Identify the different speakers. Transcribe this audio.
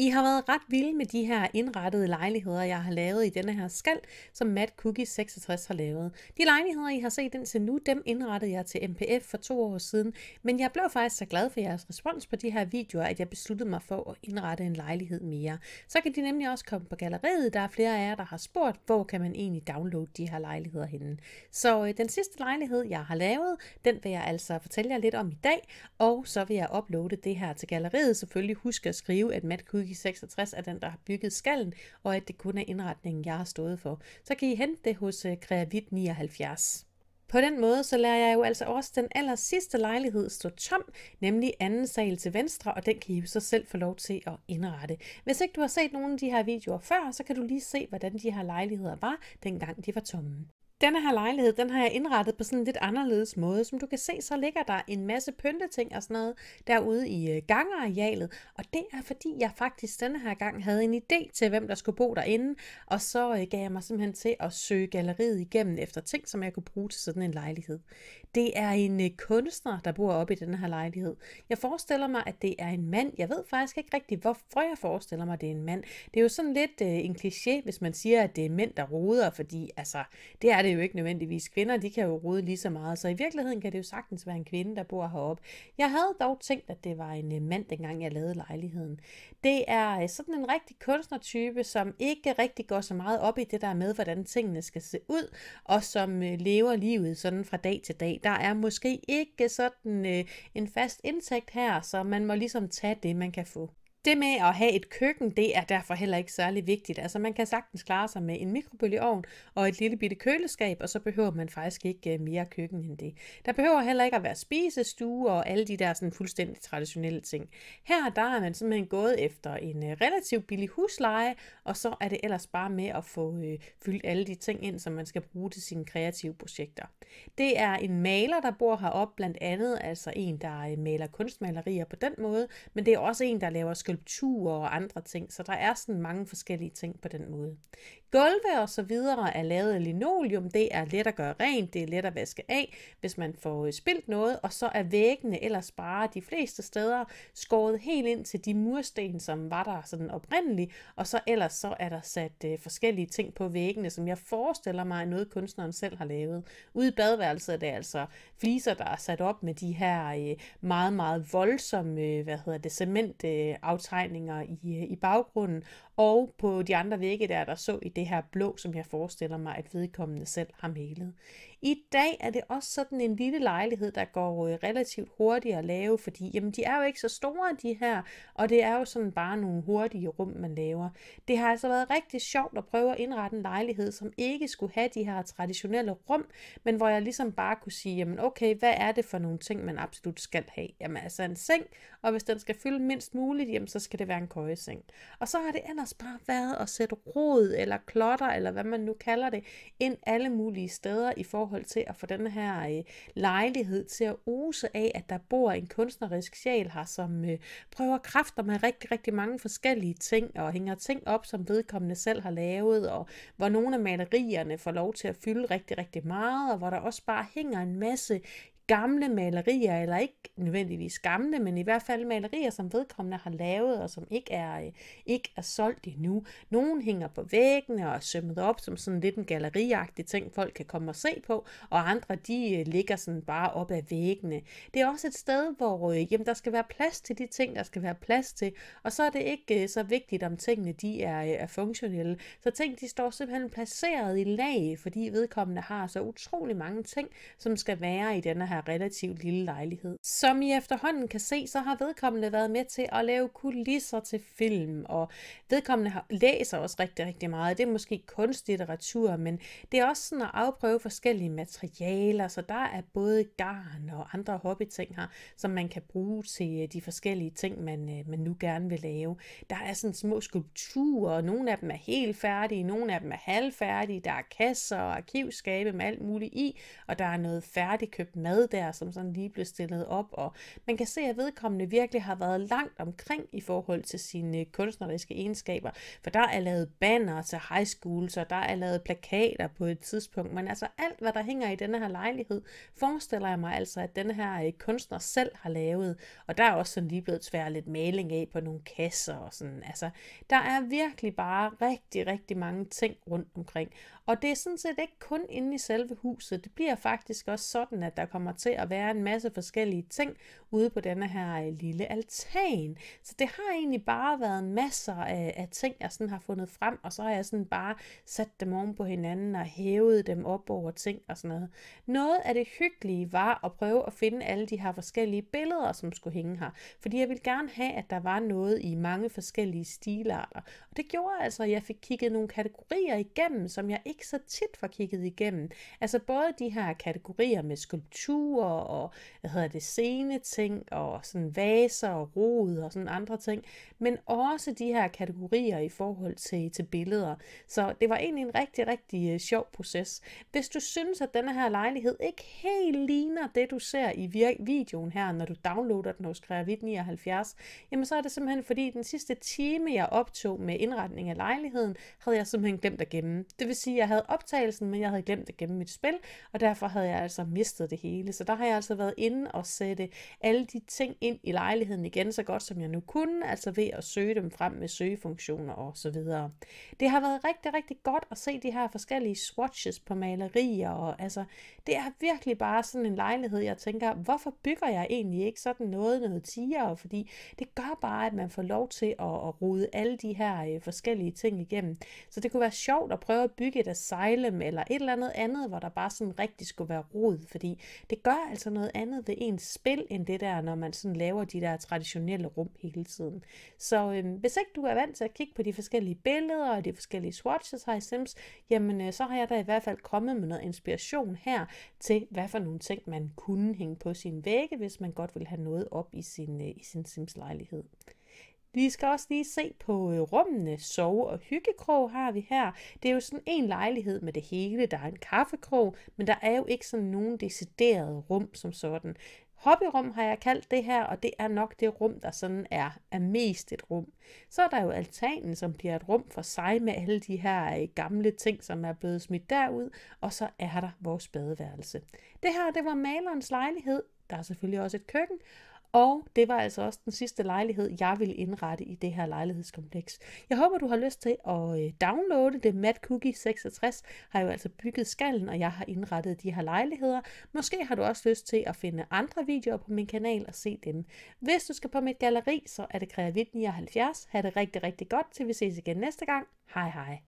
Speaker 1: I har været ret vilde med de her indrettede lejligheder, jeg har lavet i denne her skal, som Matt Cookie 66 har lavet. De lejligheder, I har set indtil nu, dem indrettede jeg til MPF for to år siden, men jeg blev faktisk så glad for jeres respons på de her videoer, at jeg besluttede mig for at indrette en lejlighed mere. Så kan de nemlig også komme på galleriet. Der er flere af jer, der har spurgt, hvor kan man egentlig downloade de her lejligheder henne. Så øh, den sidste lejlighed, jeg har lavet, den vil jeg altså fortælle jer lidt om i dag, og så vil jeg uploade det her til galleriet. Selvfølgelig husk at skrive, at Matt Cookie 66 er den, der har bygget skallen, og at det kun er indretningen, jeg har stået for. Så kan I hente det hos øh, Kreavit 79. På den måde så lærer jeg jo altså også den aller sidste lejlighed stå tom, nemlig anden sal til venstre, og den kan I jo så selv få lov til at indrette. Hvis ikke du har set nogle af de her videoer før, så kan du lige se, hvordan de her lejligheder var, dengang de var tomme. Denne her lejlighed, den har jeg indrettet på sådan en lidt anderledes måde. Som du kan se, så ligger der en masse pynteting og sådan noget derude i øh, gangarealet. Og det er fordi, jeg faktisk denne her gang havde en idé til, hvem der skulle bo derinde. Og så øh, gav jeg mig simpelthen til at søge galleriet igennem efter ting, som jeg kunne bruge til sådan en lejlighed. Det er en øh, kunstner, der bor oppe i denne her lejlighed. Jeg forestiller mig, at det er en mand. Jeg ved faktisk ikke rigtigt, hvorfor jeg forestiller mig, at det er en mand. Det er jo sådan lidt en kliché, hvis man siger, at det er mænd, der roder, fordi altså, det er det jo ikke nødvendigvis. Kvinder, de kan jo rode lige så meget, så i virkeligheden kan det jo sagtens være en kvinde, der bor heroppe. Jeg havde dog tænkt, at det var en øh, mand, dengang jeg lavede lejligheden. Det er øh, sådan en rigtig kunstnertype, som ikke rigtig går så meget op i det der med, hvordan tingene skal se ud, og som øh, lever livet sådan fra dag til dag. Der er måske ikke sådan en fast indtægt her, så man må ligesom tage det, man kan få. Det med at have et køkken, det er derfor heller ikke særlig vigtigt. Altså man kan sagtens klare sig med en mikrobølgeovn og et lille bitte køleskab, og så behøver man faktisk ikke øh, mere køkken end det. Der behøver heller ikke at være spisestue og alle de der sådan fuldstændig traditionelle ting. Her der er man simpelthen gået efter en øh, relativt billig husleje, og så er det ellers bare med at få øh, fyldt alle de ting ind, som man skal bruge til sine kreative projekter. Det er en maler, der bor heroppe blandt andet, altså en, der øh, maler kunstmalerier på den måde, men det er også en, der laver skulpturer og andre ting, så der er sådan mange forskellige ting på den måde. Gulve og så videre er lavet af linoleum, det er let at gøre rent, det er let at vaske af, hvis man får øh, spildt noget, og så er væggene ellers bare de fleste steder skåret helt ind til de mursten, som var der sådan oprindeligt, og så ellers så er der sat øh, forskellige ting på væggene, som jeg forestiller mig er noget kunstneren selv har lavet. Ude i badeværelset er det altså fliser, der er sat op med de her øh, meget, meget voldsomme, øh, hvad hedder det, cement øh, aftegninger i, i baggrunden, og på de andre vægge der, der så i det her blå, som jeg forestiller mig, at vedkommende selv har malet. I dag er det også sådan en lille lejlighed, der går øh, relativt hurtigt at lave, fordi jamen, de er jo ikke så store, de her, og det er jo sådan bare nogle hurtige rum, man laver. Det har altså været rigtig sjovt at prøve at indrette en lejlighed, som ikke skulle have de her traditionelle rum, men hvor jeg ligesom bare kunne sige, jamen okay, hvad er det for nogle ting, man absolut skal have? Jamen altså en seng, og hvis den skal fylde mindst muligt, jamen så skal det være en køjeseng. Og så har det ellers bare været at sætte rod eller klotter, eller hvad man nu kalder det, ind alle mulige steder i forhold forhold til at få den her øh, lejlighed til at use af, at der bor en kunstnerisk sjæl her, som øh, prøver kræfter med rigtig, rigtig mange forskellige ting, og hænger ting op, som vedkommende selv har lavet, og hvor nogle af malerierne får lov til at fylde rigtig, rigtig meget, og hvor der også bare hænger en masse gamle malerier, eller ikke nødvendigvis gamle, men i hvert fald malerier, som vedkommende har lavet, og som ikke er, øh, ikke er solgt endnu. Nogle hænger på væggene og er sømmet op som sådan lidt en galleriagtig ting, folk kan komme og se på, og andre de øh, ligger sådan bare op ad væggene. Det er også et sted, hvor øh, jamen, der skal være plads til de ting, der skal være plads til, og så er det ikke så vigtigt, om tingene de er, er funktionelle. Så ting de står simpelthen placeret i lag, fordi vedkommende har så utrolig mange ting, som skal være i denne her relativt lille lejlighed. Som I efterhånden kan se, så har vedkommende været med til at lave kulisser til film, og vedkommende har, læser også rigtig, rigtig meget. Det er måske kunstlitteratur, men det er også sådan at afprøve forskellige materialer, så der er både garn og andre hobbyting her, som man kan bruge til øh, de forskellige ting, man, øh, man nu gerne vil lave. Der er sådan små skulpturer, og nogle af dem er helt færdige, nogle af dem er halvfærdige, der er kasser og arkivskabe med alt muligt i, og der er noget færdigkøbt mad der, som sådan lige blev stillet op, og man kan se, at vedkommende virkelig har været langt omkring i forhold til sine øh, kunstneriske egenskaber, for der er lavet banner til high school, så der er lavet plakater på et tidspunkt, men altså alt, hvad der hænger i denne her lejlighed, forestiller jeg mig altså, at denne her øh, kunstner selv har lavet, og der er også sådan lige blevet tvær lidt maling af på nogle kasser og sådan, altså, der er virkelig bare rigtig, rigtig mange ting rundt omkring, og det er sådan set ikke kun inde i selve huset. Det bliver faktisk også sådan, at der kommer til at være en masse forskellige ting ude på denne her øh, lille altan. Så det har egentlig bare været masser af, af ting, jeg sådan har fundet frem, og så har jeg sådan bare sat dem oven på hinanden og hævet dem op over ting og sådan noget. Noget af det hyggelige var at prøve at finde alle de her forskellige billeder, som skulle hænge her. Fordi jeg ville gerne have, at der var noget i mange forskellige stilarter. Og det gjorde altså, at jeg fik kigget nogle kategorier igennem, som jeg ikke så tit får kigget igennem. Altså både de her kategorier med skulpturer og hvad hedder det, sceneting og sådan vaser og rod og sådan andre ting, men også de her kategorier i forhold til, til billeder. Så det var egentlig en rigtig, rigtig uh, sjov proces. Hvis du synes, at denne her lejlighed ikke helt ligner det, du ser i videoen her, når du downloader den hos Kreavit 79, jamen så er det simpelthen fordi den sidste time, jeg optog med indretning af lejligheden, havde jeg simpelthen glemt at gemme. Det vil sige, jeg havde optagelsen, men jeg havde glemt at gemme mit spil, og derfor havde jeg altså mistet det hele. Så der har jeg altså været inde og sætte alle de ting ind i lejligheden igen, så godt som jeg nu kunne, altså ved at søge dem frem med søgefunktioner og så videre. Det har været rigtig, rigtig godt at se de her forskellige swatches på malerier, og altså, det er virkelig bare sådan en lejlighed, jeg tænker, hvorfor bygger jeg egentlig ikke sådan noget noget tiger, fordi det gør bare, at man får lov til at, at rode alle de her øh, forskellige ting igennem. Så det kunne være sjovt at prøve at bygge et asylum eller et eller andet andet, hvor der bare sådan rigtig skulle være rod, fordi det gør altså noget andet ved ens spil, end det der, når man sådan laver de der traditionelle rum hele tiden. Så øh, hvis ikke du er vant til at kigge på de forskellige billeder og de forskellige swatches her i Sims, jamen øh, så har jeg da i hvert fald kommet med noget inspiration her til, hvad for nogle ting man kunne hænge på sin vægge, hvis man godt vil have noget op i sin, øh, i sin Sims lejlighed. Vi skal også lige se på øh, rummene. Sove- og hyggekrog har vi her. Det er jo sådan en lejlighed med det hele. Der er en kaffekrog, men der er jo ikke sådan nogen deciderede rum som sådan. Hobbyrum har jeg kaldt det her, og det er nok det rum, der sådan er, er mest et rum. Så er der jo altanen, som bliver et rum for sig med alle de her øh, gamle ting, som er blevet smidt derud, og så er der vores badeværelse. Det her, det var malerens lejlighed. Der er selvfølgelig også et køkken, og det var altså også den sidste lejlighed, jeg ville indrette i det her lejlighedskompleks. Jeg håber, du har lyst til at øh, downloade det. Mad Cookie 66 har jo altså bygget skallen, og jeg har indrettet de her lejligheder. Måske har du også lyst til at finde andre videoer på min kanal og se dem. Hvis du skal på mit galleri, så er det Kreavit 79. Ha' det rigtig, rigtig godt, til vi ses igen næste gang. Hej hej.